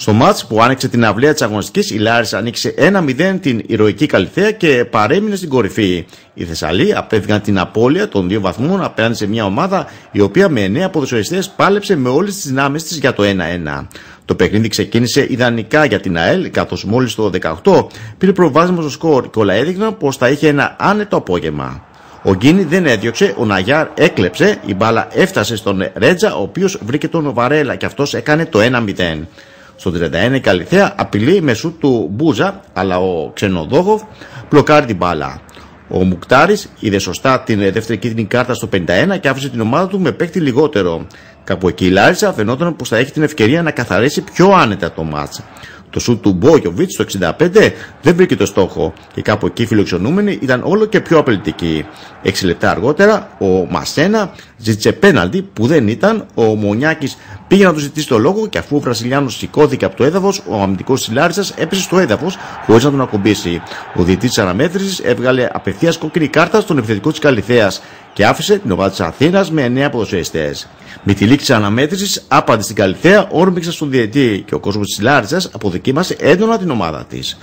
Στο μάτς που άνοιξε την αυλαία της αγωνιστικής, η Λάρισα ανοίξε 1-0 την ηρωική Καλυθέα και παρέμεινε στην κορυφή. Οι Θεσσαλοί απέφυγαν την απώλεια των δύο βαθμών απέναντι σε μια ομάδα η οποία με 9 ποδοσφαιριστές πάλεψε με όλες τις δυνάμεις της για το 1-1. Το παιχνίδι ξεκίνησε ιδανικά για την ΑΕΛ, καθώς μόλις το 18 πήρε προβάδισμα στο σκορ και όλα έδειχναν πως θα είχε ένα άνετο απόγευμα. Ο Γκίνη δεν έδιωξε, ο Ναγιάρ έκλεψε, η μπάλα έφτασε στον Ρέτζα, ο οποίος βρήκε τον Βαρέλα και αυτός έκανε το 1-0. Στο 31 η Καλυθέα απειλεί με σουτ του Μπούζα, αλλά ο Ξενοδόγοφ μπλοκάρει την μπάλα. Ο Μουκτάρης είδε σωστά την δεύτερη κίτρινη κάρτα στο 51 και άφησε την ομάδα του με παίκτη λιγότερο. Κάπου εκεί η Λάρισα φαινόταν πως θα έχει την ευκαιρία να καθαρίσει πιο άνετα το μάτς. Το σουτ του Μπόγιοβιτς στο 65 δεν βρήκε το στόχο και κάπου εκεί οι φιλοξενούμενοι ήταν όλο και πιο απελητικοί. 6 λεπτά αργότερα ο Μασένα ζήτησε πέναλτι που δεν ήταν. Ο Μονιάκης πήγε να του ζητήσει το λόγο και αφού ο Βραζιλιάνος σηκώθηκε από το έδαφος, ο αμυντικός της Λάρισας έπεσε στο έδαφος χωρίς να τον ακουμπήσει. Ο διαιτή της αναμέτρησης έβγαλε απευθείας κόκκινη κάρτα στον επιθετικό της Καλυθέας και άφησε την ομάδα της Αθήνας με 9 ποδοσφαιριστές. Με τη λήξη της αναμέτρησης, άπαντη στην Καλυθέα, όρμηξε στον διαιτή και ο κόσμος της Λάρισας αποδοκίμασε έντονα την ομάδα της.